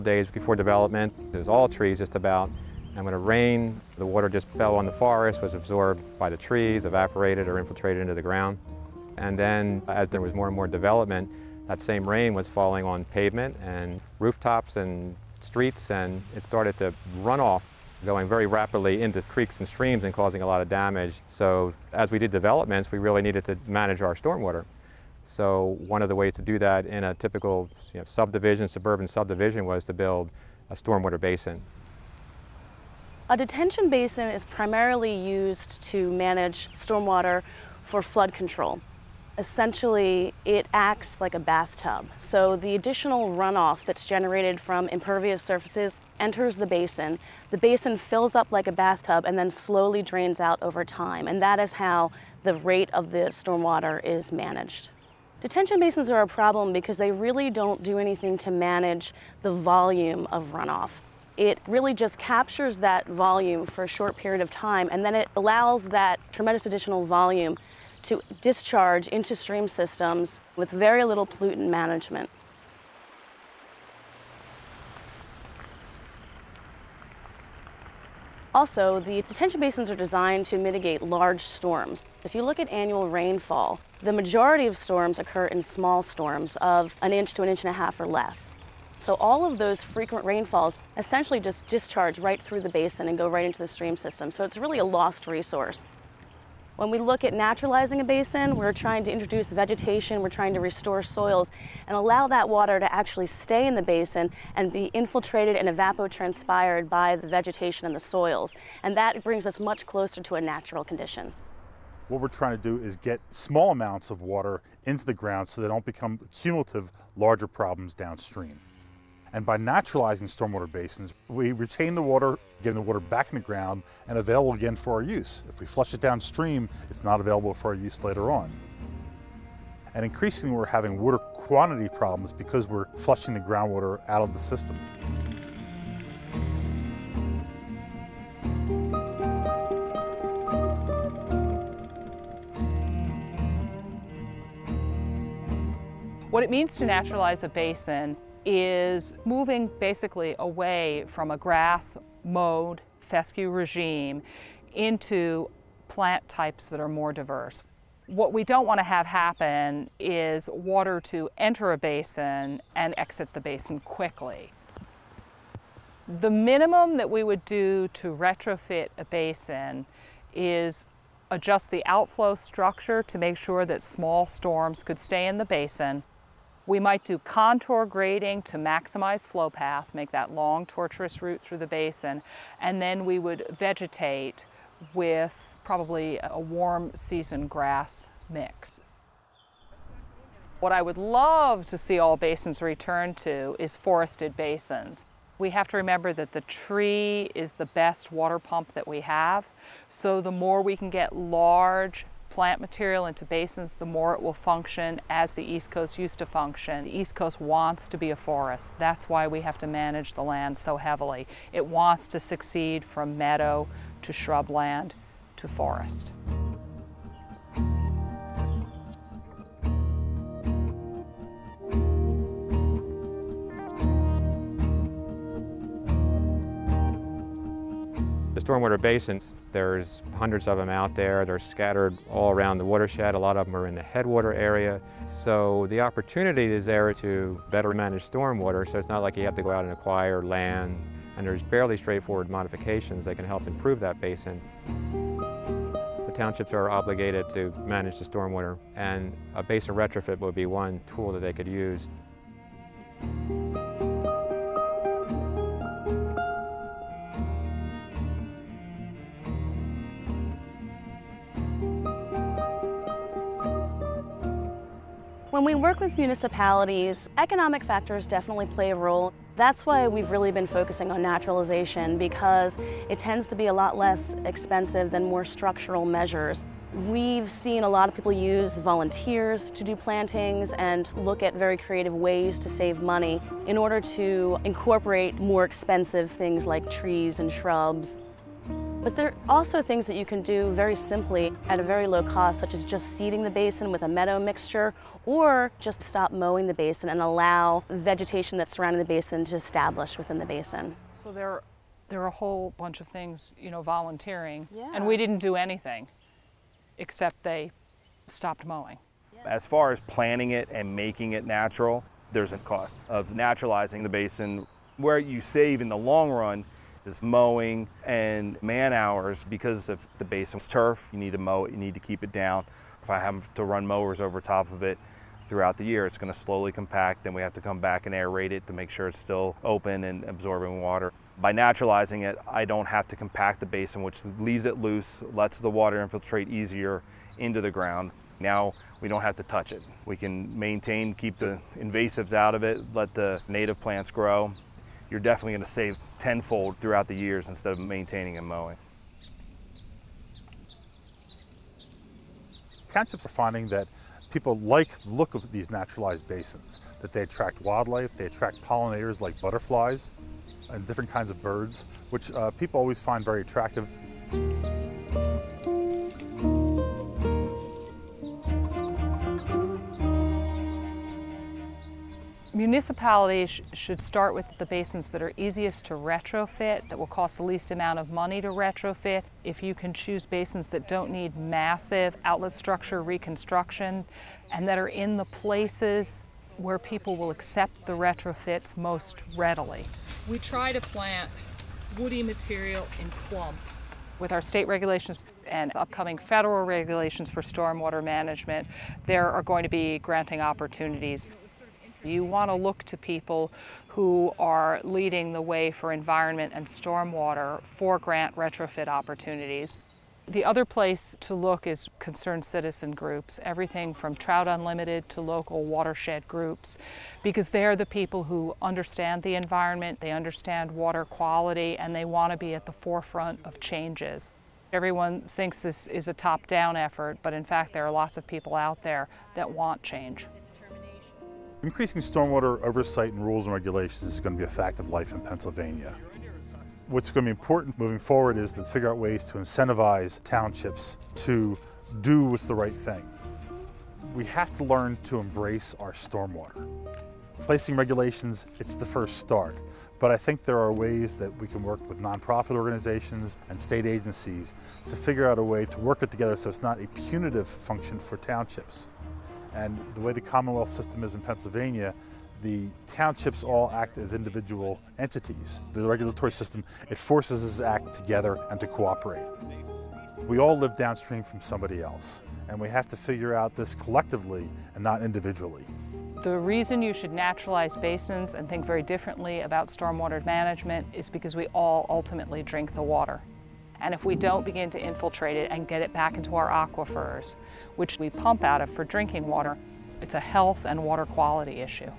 days before development, it was all trees just about. And when it rained, the water just fell on the forest, was absorbed by the trees, evaporated or infiltrated into the ground. And then as there was more and more development, that same rain was falling on pavement and rooftops and streets and it started to run off going very rapidly into creeks and streams and causing a lot of damage. So as we did developments, we really needed to manage our stormwater. So one of the ways to do that in a typical you know, subdivision, suburban subdivision, was to build a stormwater basin. A detention basin is primarily used to manage stormwater for flood control. Essentially, it acts like a bathtub. So the additional runoff that's generated from impervious surfaces enters the basin. The basin fills up like a bathtub and then slowly drains out over time. And that is how the rate of the stormwater is managed. Detention basins are a problem because they really don't do anything to manage the volume of runoff. It really just captures that volume for a short period of time and then it allows that tremendous additional volume to discharge into stream systems with very little pollutant management. Also, the detention basins are designed to mitigate large storms. If you look at annual rainfall, the majority of storms occur in small storms of an inch to an inch and a half or less. So all of those frequent rainfalls essentially just discharge right through the basin and go right into the stream system. So it's really a lost resource. When we look at naturalizing a basin, we're trying to introduce vegetation, we're trying to restore soils and allow that water to actually stay in the basin and be infiltrated and evapotranspired by the vegetation and the soils. And that brings us much closer to a natural condition. What we're trying to do is get small amounts of water into the ground so they don't become cumulative larger problems downstream. And by naturalizing stormwater basins, we retain the water, getting the water back in the ground and available again for our use. If we flush it downstream, it's not available for our use later on. And increasingly we're having water quantity problems because we're flushing the groundwater out of the system. What it means to naturalize a basin is moving basically away from a grass mowed fescue regime into plant types that are more diverse. What we don't want to have happen is water to enter a basin and exit the basin quickly. The minimum that we would do to retrofit a basin is adjust the outflow structure to make sure that small storms could stay in the basin we might do contour grading to maximize flow path, make that long tortuous route through the basin, and then we would vegetate with probably a warm season grass mix. What I would love to see all basins return to is forested basins. We have to remember that the tree is the best water pump that we have. So the more we can get large plant material into basins, the more it will function as the East Coast used to function. The East Coast wants to be a forest. That's why we have to manage the land so heavily. It wants to succeed from meadow to shrubland to forest. Stormwater basins, there's hundreds of them out there. They're scattered all around the watershed. A lot of them are in the headwater area. So the opportunity is there to better manage stormwater. So it's not like you have to go out and acquire land. And there's fairly straightforward modifications that can help improve that basin. The townships are obligated to manage the stormwater and a basin retrofit would be one tool that they could use. When we work with municipalities, economic factors definitely play a role. That's why we've really been focusing on naturalization because it tends to be a lot less expensive than more structural measures. We've seen a lot of people use volunteers to do plantings and look at very creative ways to save money in order to incorporate more expensive things like trees and shrubs. But there are also things that you can do very simply at a very low cost, such as just seeding the basin with a meadow mixture, or just stop mowing the basin and allow vegetation that's surrounding the basin to establish within the basin. So there, there are a whole bunch of things, you know, volunteering, Yeah. and we didn't do anything except they stopped mowing. As far as planning it and making it natural, there's a cost of naturalizing the basin. Where you save in the long run is mowing and man hours because of the basin's turf. You need to mow it, you need to keep it down. If I have to run mowers over top of it throughout the year, it's going to slowly compact. Then we have to come back and aerate it to make sure it's still open and absorbing water. By naturalizing it, I don't have to compact the basin, which leaves it loose, lets the water infiltrate easier into the ground. Now we don't have to touch it. We can maintain, keep the invasives out of it, let the native plants grow. You're definitely going to save tenfold throughout the years instead of maintaining and mowing. Townships are finding that people like the look of these naturalized basins, that they attract wildlife, they attract pollinators like butterflies and different kinds of birds, which uh, people always find very attractive. Municipalities sh- should start with the basins that are easiest to retrofit, that will cost the least amount of money to retrofit. If you can choose basins that don't need massive outlet structure reconstruction and that are in the places where people will accept the retrofits most readily. We try to plant woody material in clumps. With our state regulations and upcoming federal regulations for stormwater management, there are going to be granting opportunities you want to look to people who are leading the way for environment and stormwater for grant retrofit opportunities. The other place to look is concerned citizen groups, everything from Trout Unlimited to local watershed groups, because they're the people who understand the environment, they understand water quality, and they want to be at the forefront of changes. Everyone thinks this is a top down effort, but in fact, there are lots of people out there that want change. Increasing stormwater oversight and rules and regulations is going to be a fact of life in Pennsylvania. What's going to be important moving forward is to figure out ways to incentivize townships to do what's the right thing. We have to learn to embrace our stormwater. Placing regulations, it's the first start, but I think there are ways that we can work with nonprofit organizations and state agencies to figure out a way to work it together so it's not a punitive function for townships. And the way the Commonwealth system is in Pennsylvania, the townships all act as individual entities. The regulatory system, it forces us to act together and to cooperate. We all live downstream from somebody else, and we have to figure out this collectively and not individually. The reason you should naturalize basins and think very differently about stormwater management is because we all ultimately drink the water. And if we don't begin to infiltrate it and get it back into our aquifers, which we pump out of for drinking water, it's a health and water quality issue.